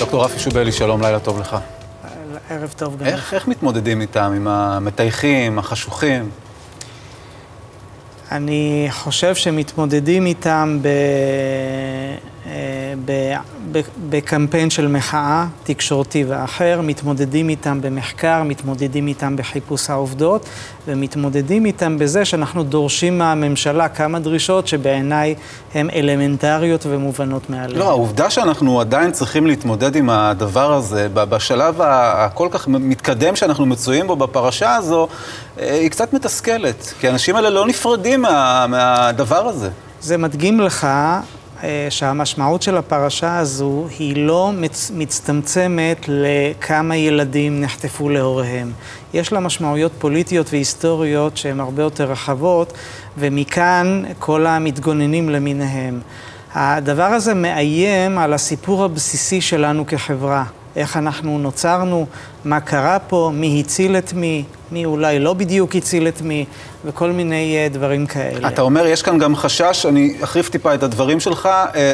דוקטור רפי שובלי, שלום, לילה טוב לך. ערב טוב גם. איך, איך מתמודדים איתם, עם המטייחים, החשוכים? אני חושב שמתמודדים איתם ב... בקמפיין של מחאה תקשורתי ואחר, מתמודדים איתם במחקר, מתמודדים איתם בחיפוש העובדות, ומתמודדים איתם בזה שאנחנו דורשים מהממשלה כמה דרישות שבעיניי הן אלמנטריות ומובנות מאליהן. לא, העובדה שאנחנו עדיין צריכים להתמודד עם הדבר הזה, בשלב הכל כך מתקדם שאנחנו מצויים בו בפרשה הזו, אה, היא קצת מתסכלת, כי האנשים האלה לא נפרדים מה, מהדבר הזה. זה מדגים לך שהמשמעות של הפרשה הזו היא לא מצ, מצטמצמת לכמה ילדים נחטפו להוריהם. יש לה משמעויות פוליטיות והיסטוריות שהן הרבה יותר רחבות, ומכאן כל המתגוננים למיניהם. הדבר הזה מאיים על הסיפור הבסיסי שלנו כחברה. איך אנחנו נוצרנו, מה קרה פה, מי הציל את מי, מי אולי לא בדיוק הציל את מי, וכל מיני uh, דברים כאלה. אתה אומר, יש כאן גם חשש, אני אחריף טיפה את הדברים שלך, אה,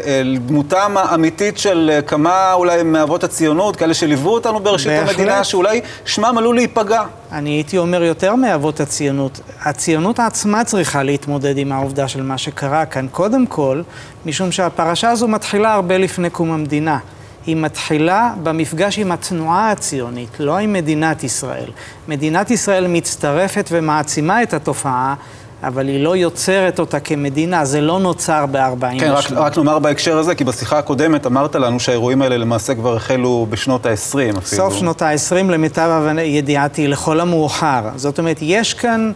אה, האמיתית של כמה אולי מאבות הציונות, כאלה שליוו אותנו בראשית בהחלט. המדינה, שאולי שמם עלול להיפגע. אני הייתי אומר יותר מאבות הציונות. הציונות עצמה צריכה להתמודד עם העובדה של מה שקרה כאן, קודם כל, משום שהפרשה הזו מתחילה הרבה לפני קום המדינה. היא מתחילה במפגש עם התנועה הציונית, לא עם מדינת ישראל. מדינת ישראל מצטרפת ומעצימה את התופעה, אבל היא לא יוצרת אותה כמדינה, זה לא נוצר ב-48. כן, רק, רק נאמר בהקשר הזה, כי בשיחה הקודמת אמרת לנו שהאירועים האלה למעשה כבר החלו בשנות ה-20 אפילו. סוף שנות ה-20, למיטב ידיעתי, לכל המאוחר. זאת אומרת, יש כאן...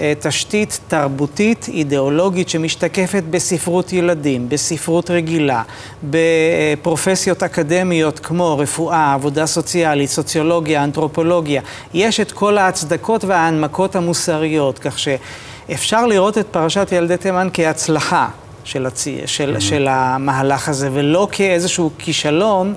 אה, תשתית תרבותית אידיאולוגית שמשתקפת בספרות ילדים, בספרות רגילה, בפרופסיות אקדמיות כמו רפואה, עבודה סוציאלית, סוציולוגיה, אנתרופולוגיה. יש את כל ההצדקות וההנמקות המוסריות, כך שאפשר לראות את פרשת ילדי תימן כהצלחה של, הצי... של, mm-hmm. של המהלך הזה, ולא כאיזשהו כישלון.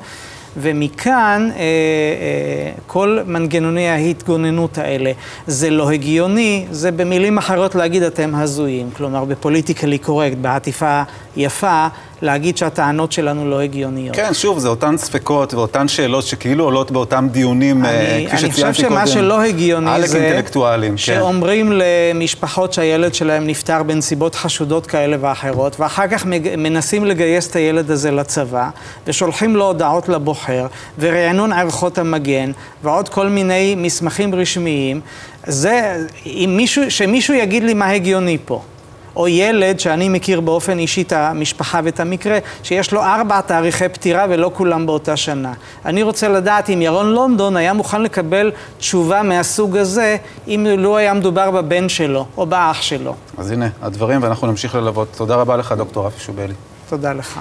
ומכאן אה, אה, כל מנגנוני ההתגוננות האלה. זה לא הגיוני, זה במילים אחרות להגיד אתם הזויים. כלומר, בפוליטיקלי קורקט, בעטיפה יפה, להגיד שהטענות שלנו לא הגיוניות. כן, שוב, זה אותן ספקות ואותן שאלות שכאילו עולות באותם דיונים, אני, אה, כפי שציינתי קודם. אני חושב שמה שלא הגיוני זה... כן. שאומרים למשפחות שהילד שלהם נפטר בנסיבות חשודות כאלה ואחרות, ואחר כך מנסים לגייס את הילד הזה לצבא, ושולחים לו הודעות לבוחר, ורענון ערכות המגן, ועוד כל מיני מסמכים רשמיים. זה, מישהו, שמישהו יגיד לי מה הגיוני פה. או ילד שאני מכיר באופן אישי את המשפחה ואת המקרה, שיש לו ארבע תאריכי פטירה ולא כולם באותה שנה. אני רוצה לדעת אם ירון לונדון היה מוכן לקבל תשובה מהסוג הזה, אם לא היה מדובר בבן שלו או באח שלו. אז הנה, הדברים, ואנחנו נמשיך ללוות. תודה רבה לך, דוקטור רפי שובלי. תודה לך.